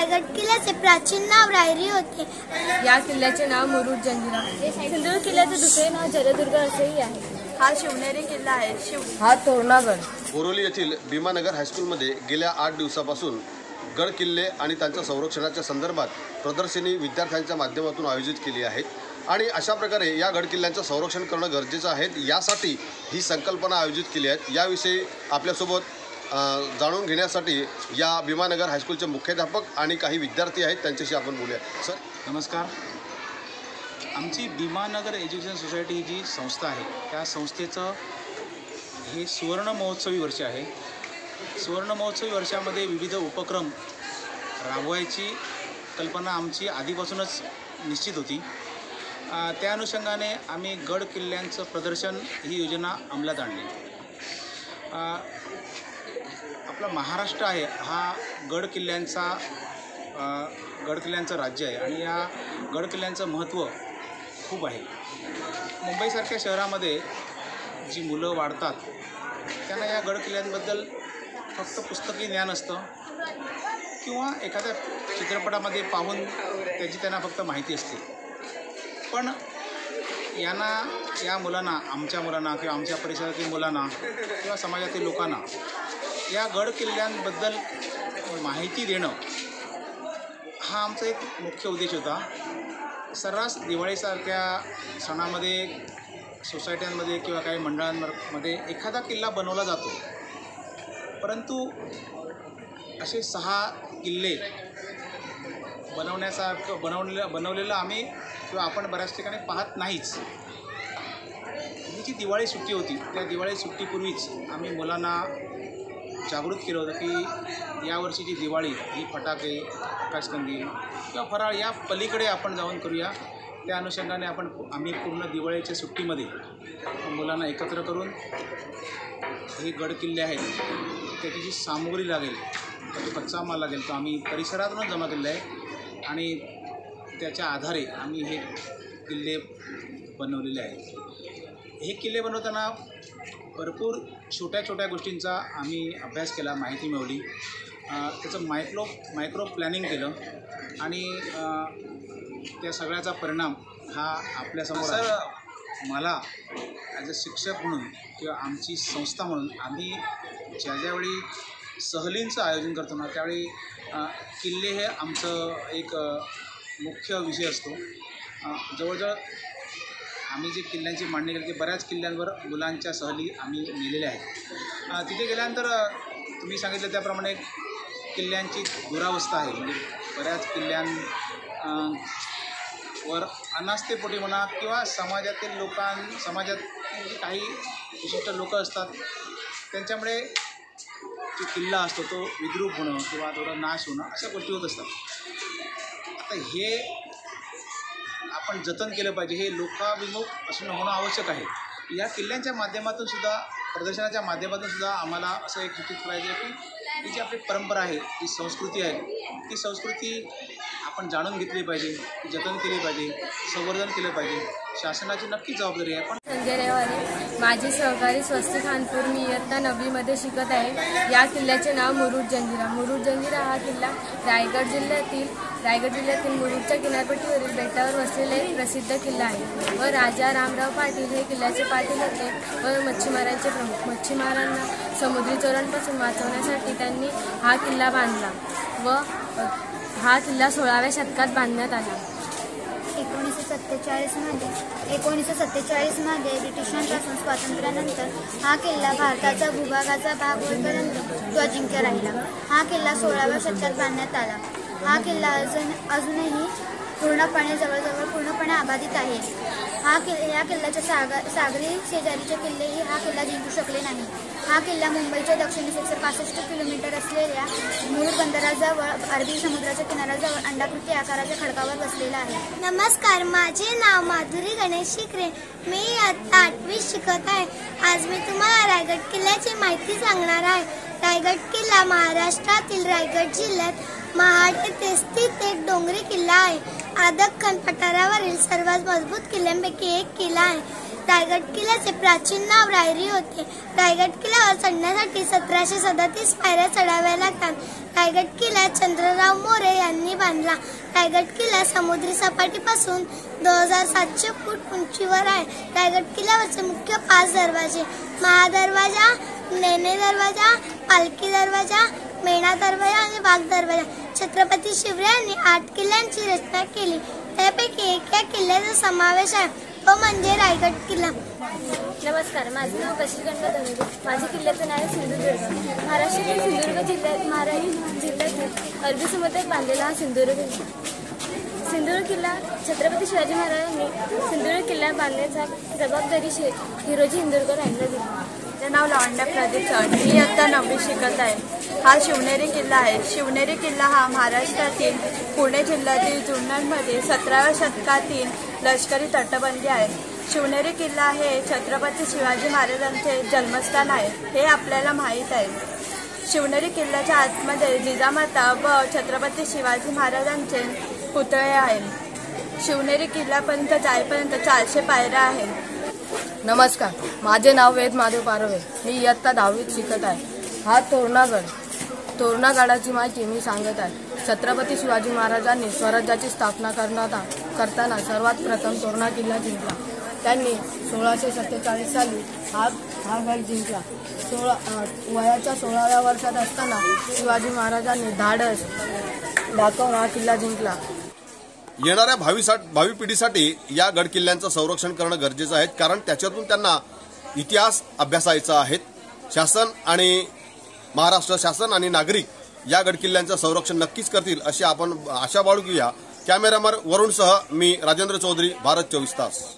रायगड किल्ल्याचे प्राचीन नाव रायरी होते. या किल्ल्याचे नाव मुरुड जंजिरा. सिंधुदुर्ग किल्ल्याचे दुसरे नाव जलदुर्ग असेही आहे. हा शिवनेरी किल्ला आहे. शिव हा तोरणागड. बोरोली येथील भीमानगर हायस्कूलमध्ये गेल्या आठ दिवसापासून गड किल्ले आणि त्यांच्या संरक्षणाच्या संदर्भात प्रदर्शनी विद्यार्थ्यांच्या माध्यमातून आयोजित केली आहे. आणि अशा प्रकारे या गड किल्ल्यांचं संरक्षण करणं गरजेचं आहे. यासाठी ही संकल्पना आयोजित केली आहे. याविषयी आपल्यासोबत जाणून घेण्यासाठी या भीमानगर हायस्कूलचे मुख्याध्यापक आणि काही विद्यार्थी आहेत त्यांच्याशी आपण बोलूया. सर? नमस्कार. आमची भीमानगर एज्युकेशन सोसायटी ही जी संस्था आहे त्या संस्थेचं हे सुवर्ण महोत्सवी वर्ष आहे. सुवर्ण महोत्सवी वर्षामध्ये विविध उपक्रम राबवायची कल्पना आमची आधीपासूनच निश्चित होती. त्या अनुषंगाने आम्ही गड किल्ल्यांचं प्रदर्शन ही योजना अंमलात आणली. आपला महाराष्ट्र आहे हा गड किल्ल्यांचा राज्य आहे आणि या गडकिल्ल्यांचं महत्त्व खूप आहे. मुंबईसारख्या शहरामध्ये जी मुलं वाढतात त्यांना या गड किल्ल्यांबद्दल फक्त पुस्तकी ज्ञान असतं किंवा एखाद्या चित्रपटामध्ये पाहून त्याची त्यांना फक्त माहिती असते. पण यांना या मुलांना आमच्या मुलांना किंवा आमच्या परिसरातील मुलांना किंवा समाजातील लोकांना या गड किल्ल्यांबद्दल माहिती देणं हा आमचा एक मुख्य उद्देश होता. सर्रास दिवाळीसारख्या सणामध्ये सोसायट्यांमध्ये किंवा काही मंडळांमध्ये एखादा किल्ला बनवला जातो. परंतु असे सहा किल्ले बनवण्यासारखं बनवलेलं बनवलेलं आम्ही किंवा आपण बऱ्याच ठिकाणी पाहत नाहीच. ही जी दिवाळी सुट्टी होती त्या दिवाळी सुट्टीपूर्वीच आम्ही मुलांना जागृत केलं होतं की यावर्षीची दिवाळी ही फटाके आकाशकंदील किंवा फराळ या पलीकडे आपण जाऊन करूया. त्या अनुषंगाने आपण आम्ही पूर्ण दिवाळीच्या सुट्टीमध्ये मुलांना एकत्र करून हे गड किल्ले आहेत त्याची जी सामुग्री लागेल तो कच्चा माल लागेल तो आम्ही परिसरातूनच जमा केलेला आहे. आणि त्याच्या आधारे आम्ही हे किल्ले बनवलेले आहेत. हे किल्ले बनवताना भरपूर छोट्या छोट्या गोष्टींचा आम्ही अभ्यास केला माहिती मिळवली त्याचं मायक्रो मायक्रो प्लॅनिंग केलं आणि त्या सगळ्याचा परिणाम हा आपल्यासमोर. मला ॲज अ शिक्षक म्हणून किंवा आमची संस्था म्हणून आम्ही ज्या ज्यावेळी सहलींचं आयोजन करतो ना त्यावेळी किल्ले हे आमचं एक मुख्य विषय असतो जवळजवळ आम्ही जे किल्ल्यांची मांडणी केली की बऱ्याच किल्ल्यांवर मुलांच्या सहली आम्ही नेलेल्या आहेत. तिथे गेल्यानंतर तुम्ही सांगितलं त्याप्रमाणे किल्ल्यांची दुरावस्था आहे. म्हणजे बऱ्याच किल्ल्यां वर अनास्थेपोटी म्हणा किंवा समाजातील लोकां समाजात काही विशिष्ट लोक असतात त्यांच्यामुळे जो किल्ला असतो तो विद्रूप होणं किंवा थोडा नाश होणं अशा गोष्टी होत असतात. आता हे आपण जतन केलं पाहिजे हे लोकाभिमुख असणं होणं आवश्यक आहे. या किल्ल्यांच्या माध्यमातून सुद्धा प्रदर्शनाच्या माध्यमातून सुद्धा आम्हाला असं एक सूचित करायचं आहे की ही जी आपली परंपरा आहे जी संस्कृती आहे ती संस्कृती आपण जाणून घेतली पाहिजे ती जतन केली पाहिजे संवर्धन केलं पाहिजे. शासनाची नक्की जबाबदारी आहे पण संजय रेवाले माझी सहकारी स्वस्ती खानपूर मी इयत्ता नववीमध्ये शिकत आहे. या किल्ल्याचे नाव मुरुड जंजिरा. मुरुड जंजिरा हा किल्ला रायगड जिल्ह्यातील रायगड जिल्ह्यातील मुरुडच्या किनारपट्टीवरील बेटावर वसलेला एक प्रसिद्ध किल्ला आहे. व राजा रामराव पाटील हे किल्ल्याचे पाटील होते व मच्छीमारांचे प्रमुख. मच्छीमारांना समुद्री चोरांपासून वाचवण्यासाठी त्यांनी हा किल्ला बांधला व हा किल्ला सोळाव्या शतकात बांधण्यात आला. सत्तेचाळीसमध्ये एकोणीसशे सत्तेचाळीसमध्ये ब्रिटिशांपासून स्वातंत्र्यानंतर हा किल्ला भारताचा भूभागाचा भाग होईपर्यंत तो अजिंक्य राहिला. हा किल्ला सोळाव्या शतकात बांधण्यात आला. हा किल्ला अजून अजूनही पूर्णपणे जवळजवळ पूर्णपणे अबाधित आहे. हा किल्ला या किल्ल्याच्या सागर सागरी शेजारीचे किल्लेही हा किल्ला जिंकू शकले नाही. हा किल्ला मुंबईच्या दक्षिणेस एकशे पासष्ट किलोमीटर असलेल्या मूळ बंदराजवळ अरबी समुद्राच्या किनाऱ्याजवळ अंडाकृती आकाराच्या खडकावर बसलेला आहे. नमस्कार माझे नाव माधुरी गणेश शिकरे मी आता आठवी शिकत आहे. आज मी तुम्हाला रायगड किल्ल्याची माहिती सांगणार आहे. रायगड किल्ला महाराष्ट्रातील रायगड जिल्ह्यात महाड येथे स्थित एक डोंगरी किल्ला आहे. आदक्खन पठारावरील सर्वात मजबूत किल्ल्यांपैकी एक किल्ला आहे. रायगड किल्ल्याचे प्राचीन नाव रायरी होते. रायगड किल्ल्यावर चढण्यासाठी सतराशे सदतीस पायऱ्या चढाव्या लागतात. रायगड किल्ला चंद्रराव मोरे यांनी बांधला. रायगड किल्ला समुद्री सपाटीपासून दोन हजार सातशे फूट उंचीवर आहे. रायगड किल्ल्यावरचे मुख्य पाच दरवाजे. महादरवाजा नेणे दरवाजा पालखी दरवाजा मेणा दरवाजा आणि वाघ दरवाजा छत्रपती शिवरायांनी आठ किल्ल्यांची रचना केली. त्यापैकी एक या किल्ल्याचा समावेश आहे. तो म्हणजे रायगड किल्ला. नमस्कार माझं नाव बशीरगंगा धनुगे माझे किल्ल्याचं नाव आहे सिंधुदुर्ग. महाराष्ट्रातील सिंधुदुर्ग जिल्ह्यात महाराष्ट्र जिल्ह्यातील अरबी समुद्रात बांधलेला हा सिंधुदुर्ग सिंधुदुर्ग किल्ला छत्रपती शिवाजी महाराजांनी सिंधुदुर्ग किल्ला बांधण्याचा जबाबदारी शि हिरोजी इंदुरकर यांना दिली. माझं नाव लावंडा प्रदीप चव्हाण मी आत्ता नववी शिकत आहे. हा शिवनेरी किल्ला आहे. शिवनेरी किल्ला हा महाराष्ट्रातील पुणे जिल्ह्यातील जुन्नरमध्ये सतराव्या शतकातील लष्करी तटबंदी आहे. शिवनेरी किल्ला हे छत्रपती शिवाजी महाराजांचे जन्मस्थान आहे. हे आपल्याला माहीत आहे. शिवनेरी किल्ल्याच्या आतमध्ये जिजामाता व छत्रपती शिवाजी महाराजांचे पुतळे आहेत. शिवनेरी किल्ल्यापर्यंत जाईपर्यंत चारशे पायऱ्या आहेत. नमस्कार. माझे नाव वेद माधव पारवे. मी इयत्ता दहावीत शिकत आहे. हा तोरणागड. तोरणागडाची माहिती मी सांगत आहे. छत्रपती शिवाजी महाराजांनी स्वराज्याची स्थापना करणारा करताना सर्वात प्रथम तोरणा किल्ला जिंकला. त्यांनी सोळाशे सत्तेचाळीस साली हा हा गड जिंकला. सोळा वयाच्या सोळाव्या वर्षात असताना शिवाजी महाराजांनी धाडस दाखवून हा किल्ला जिंकला. येणाऱ्या भावी भावी पिढीसाठी या गड किल्ल्यांचं संरक्षण करणं गरजेचं आहे. कारण त्याच्यातून त्यांना इतिहास अभ्यासायचा आहे. शासन आणि महाराष्ट्र शासन आणि नागरिक या गडकिल्ल्यांचं संरक्षण नक्कीच करतील अशी आपण आशा बाळगूया. कॅमेरामन वरुणसह मी राजेंद्र चौधरी भारत चोवीस तास.